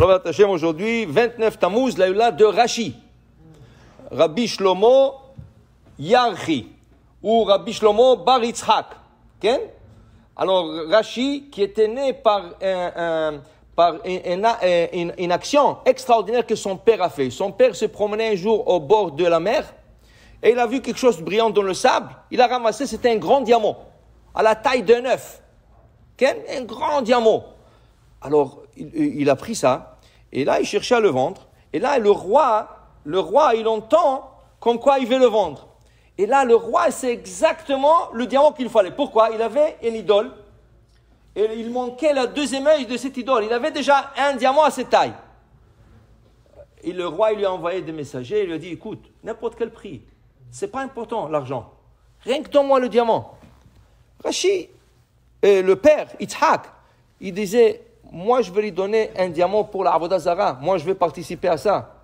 Robert Hashem aujourd'hui, 29 Tammuz, la de Rashi. Rabbi Shlomo Yarchi, ou Rabbi Shlomo Bar Yitzhak. Alors, Rashi, qui était né par, un, par une, action extraordinaire que son père a fait. Son père se promenait un jour au bord de la mer et il a vu quelque chose de brillant dans le sable. Il a ramassé, c'était un grand diamant, à la taille d'un œuf. Un grand diamant. Alors, il, il, a pris ça, et là, il cherchait à le vendre. Et là, le roi, le roi, il entend comme quoi il veut le vendre. Et là, le roi sait exactement le diamant qu'il fallait. Pourquoi? Il avait une idole, et il manquait la deuxième œil de cette idole. Il avait déjà un diamant à cette taille. Et le roi, il lui a envoyé des messagers, il lui a dit, écoute, n'importe quel prix, c'est pas important l'argent. Rien que donne-moi le diamant. Rachid, euh, le père, Itzhak, il disait, moi je vais lui donner un diamant pour la Avodazara, moi je vais participer à ça.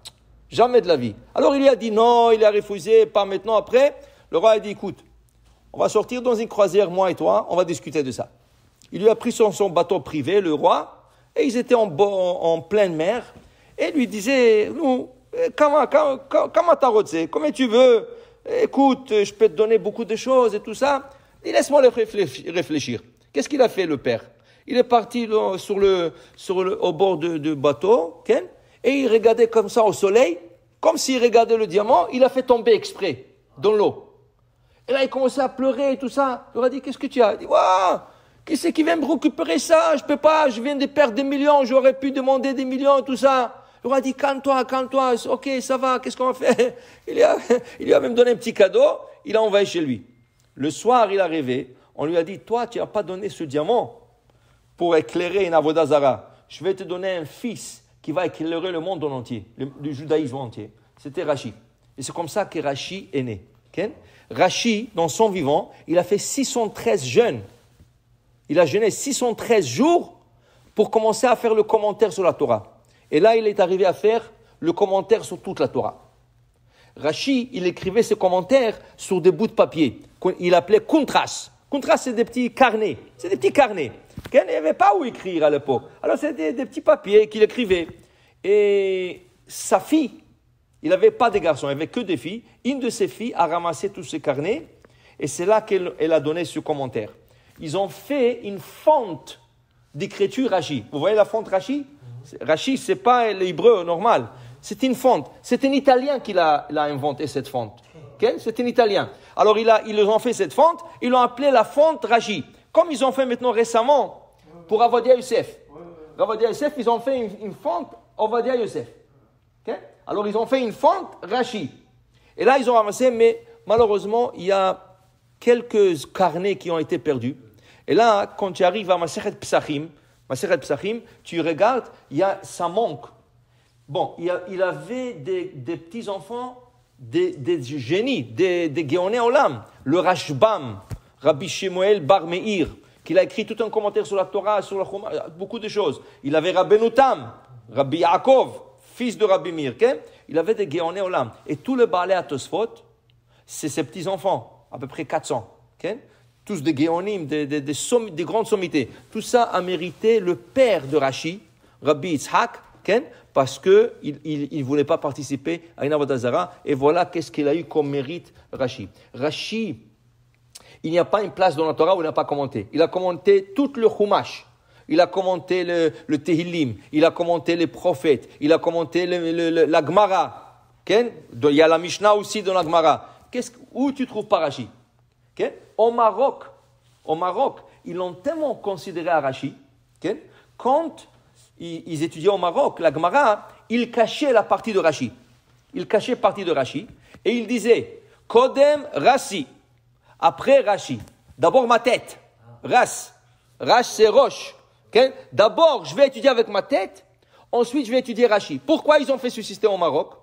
Jamais de la vie. Alors il lui a dit non, il a refusé, pas maintenant, après. Le roi a dit, écoute, on va sortir dans une croisière, moi et toi, on va discuter de ça. Il lui a pris son, bateau privé, le roi, et ils étaient en, en, pleine mer, et lui disait, nous, eh, comment, tu veux, écoute, je peux te donner beaucoup de choses et tout ça. Laisse-moi réfléchir. Qu'est-ce qu'il a fait, le père? Il est parti sur le, sur le, au bord du de bateau, et il regardait comme ça au soleil, comme s'il regardait le diamant, il a fait tomber exprès dans l'eau. Et là, il commençait à pleurer et tout ça. Il a dit, qu'est-ce que tu as? Il dit, waouh qui c'est qui vient me récupérer ça? Je peux pas, je viens de perdre des millions, j'aurais pu demander des millions et tout ça. Il a dit, calme-toi, calme-toi, ok, ça va, qu'est-ce qu'on va faire? Il, a, il lui a même donné un petit cadeau, il a envoyé chez lui. Le soir, il est arrivé, on lui a dit, toi, tu n'as pas donné ce diamant pour éclairer une avodazara. Je vais te donner un fils qui va éclairer le monde entier, le, judaïsme entier. C'était Rachi. Et c'est comme ça que Rachi est né. Okay? Rachi, dans son vivant, il a fait 613 jeunes. Il a jeûné 613 jours pour commencer à faire le commentaire sur la Torah. Et là, il est arrivé à faire le commentaire sur toute la Torah. Rashi, il écrivait ses commentaires sur des bouts de papier. Il appelait contras. Contras, c'est des petits carnets. C'est des petits carnets. Il n'y avait pas où écrire à l'époque. Alors, c'était des, petits papiers qu'il écrivait. Et sa fille, il n'avait pas de garçons, il n'avait que des filles. Une de ses filles a ramassé tous ces carnets. Et c'est là qu'elle a donné ce commentaire. Ils ont fait une fonte d'écriture Rashi. Vous voyez la fonte Rashi Rashi, ce n'est pas l'hébreu normal. C'est une fonte. C'est un Italien qui a, inventé cette fonte. C'est un Italien. Alors, il a, ils ont fait cette fonte, ils l'ont appelée la fonte Rashi. Comme ils ont fait maintenant récemment pour Avodia Youssef. Avodia Youssef, ils ont fait une, fonte Avodia Youssef. Alors, ils ont fait une fonte Rashi. Et là, ils ont ramassé, mais malheureusement, il y a quelques carnets qui ont été perdus. Et là, quand tu arrives à Maseret Psachim, Maseret Psachim, tu regardes, il y a, ça manque. Bon, il, avait des, petits-enfants, des, génies, des, des Olam. Le Rashbam, Rabbi Shemuel Bar Meir, qui a écrit tout un commentaire sur la Torah, sur la beaucoup de choses. Il avait Rabbi Nutam, Rabbi Yaakov, fils de Rabbi Meir. Il avait des Géoné Olam. Et tout le balai à Tosfot, c'est ses petits-enfants, à peu près 400 tous des géonim, des, des, grandes sommités. Tout ça a mérité le père de Rashi, Rabbi Yitzhak, parce qu'il ne il, voulait pas participer à une Avodazara. Et voilà qu'est-ce qu'il a eu comme mérite Rashi. Rashi, il n'y a pas une place dans la Torah où il n'a pas commenté. Il a commenté tout le Chumash. Il a commenté le, le Tehillim, il a commenté les prophètes, il a commenté la Gemara. Il y a la Mishnah aussi dans la Gemara. Où tu trouves pas Rashi au Maroc, au Maroc, ils l'ont tellement considéré Arashi, quand ils, étudiaient au Maroc, la Gemara, ils cachaient la partie de Rashi. Ils cachaient partie de Rashi et ils disaient Kodem Rassi, après Rashi. D'abord ma tête, Ras. Ras c'est roche. D'abord, je vais étudier avec ma tête, ensuite je vais étudier Rashi. Pourquoi ils ont fait ce système au Maroc?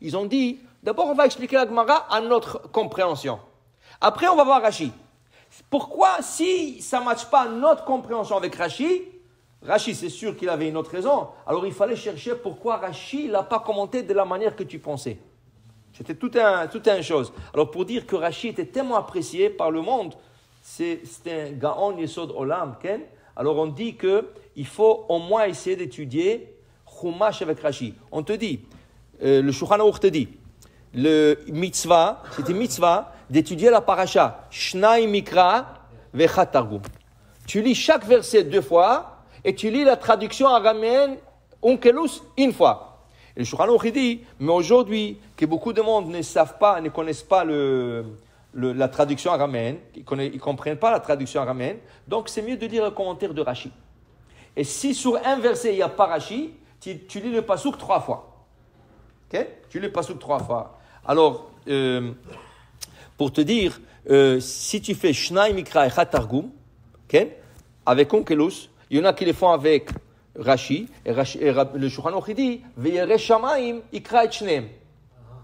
Ils ont dit d'abord on va expliquer la Gemara à notre compréhension. Après, on va voir Rashi. Pourquoi, si ça ne matche pas notre compréhension avec Rashi, Rashi, c'est sûr qu'il avait une autre raison. Alors il fallait chercher pourquoi Rashi l'a pas commenté de la manière que tu pensais. C'était tout un, tout un chose. Alors pour dire que Rashi était tellement apprécié par le monde, c'est un Gaon Yesod Olam, Ken. Alors on dit qu'il faut au moins essayer d'étudier Chumash avec Rashi. On te dit, euh, le Shulchan te dit, le mitzvah, c'est une mitzvah d'étudier la paracha, Shnai Mikra Vechat Targum. Tu lis chaque verset deux fois et tu lis la traduction araméenne Onkelus une fois. Et le Shulchan dit, mais aujourd'hui, que beaucoup de monde ne savent pas, ne connaissent pas le, la traduction araméenne, ils ne comprennent pas la traduction araméenne, donc c'est mieux de lire le commentaire de Rashi. Et si sur un verset il y a pas Rashi, tu, lis le pasouk trois fois. Ok? Tu lis le pasouk trois fois. Alors, euh, pour te dire, euh, si tu fais Shnai Mikra et Targum, ok avec Onkelos, il y en a qui les font avec Rashi, et, Rashi, et le Shulchan Aruch il dit, Veyere Shamaim Ikra et Shneem.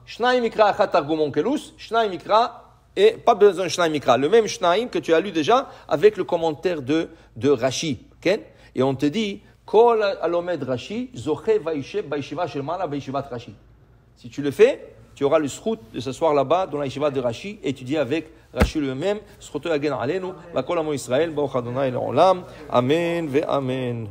Shnai Mikra et Targum Onkelos, Shnai Mikra et pas besoin de Shnai Mikra, le même Shnaim que tu as lu déjà avec le commentaire de, de Rashi. ok? Et on te dit, Kol alomed Rashi, Zoche Vaishe Baishiva Shelmana Baishivat Rashi. Si tu le fais, tu auras le srout de s'asseoir là-bas dans la yeshiva de Rashi, étudier avec Rashi lui-même, srout yagen alenu, va kol amo Israël, baruch Adonai le'olam, amen ve amen.